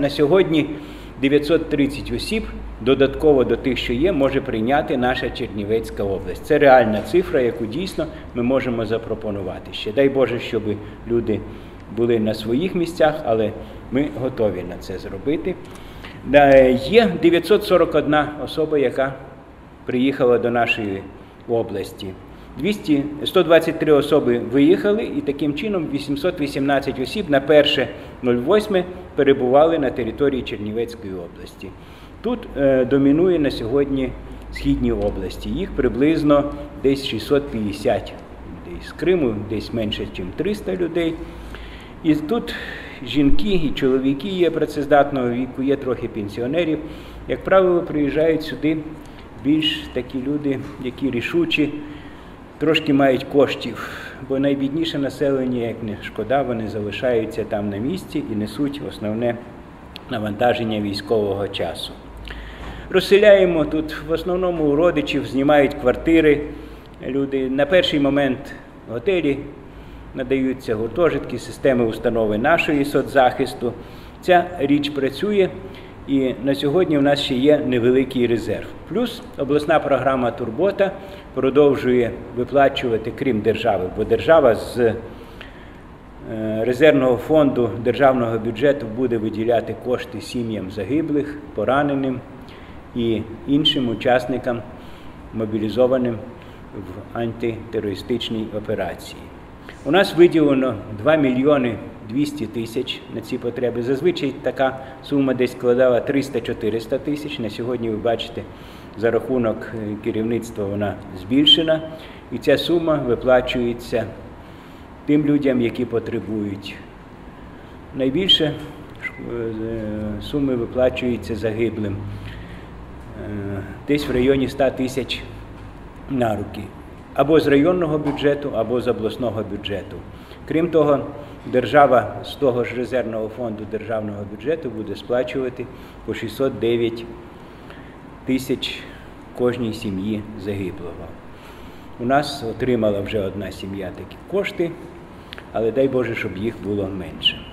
на сьогодні 930 осіб додатково до тих, що є, може прийняти наша Чернівецька область. Це реальна цифра, яку дійсно ми можемо запропонувати. Ще дай Боже, щоб люди були на своїх місцях, але ми готові на це зробити. Є 941 особа, яка приїхала до нашої області. 200, 123 особи виїхали, і таким чином 818 осіб на 1.08 перебували на території Чернівецької області. Тут е, домінує на сьогодні східні області. Їх приблизно десь 650 людей з Криму, десь менше, ніж 300 людей. І тут жінки і чоловіки є працездатного віку, є трохи пенсіонерів. Як правило, приїжджають сюди більш такі люди, які рішучі, трошки мають коштів, бо найбідніше населення, як не шкода, вони залишаються там на місці і несуть основне навантаження військового часу. Розселяємо тут в основному у родичів, знімають квартири. Люди на перший момент готелі надаються гуртожитки, системи установи нашої соцзахисту. Ця річ працює, і на сьогодні в нас ще є невеликий резерв. Плюс обласна програма Турбота продовжує виплачувати, крім держави, бо держава з е, резервного фонду державного бюджету буде виділяти кошти сім'ям загиблих, пораненим і іншим учасникам, мобілізованим в антитерористичній операції. У нас виділено 2 мільйони 200 тисяч на ці потреби. Зазвичай така сума десь складала 300-400 тисяч. На сьогодні ви бачите, за рахунок е, керівництва вона збільшена, і ця сума виплачується тим людям, які потребують. Найбільше е, суми виплачуються загиблим. Е, десь в районі 100 тисяч на руки. Або з районного бюджету, або з обласного бюджету. Крім того, держава з того ж резервного фонду державного бюджету буде сплачувати по 609 тисяч кожній сім'ї загиблого. У нас отримала вже одна сім'я такі кошти, але дай Боже, щоб їх було менше.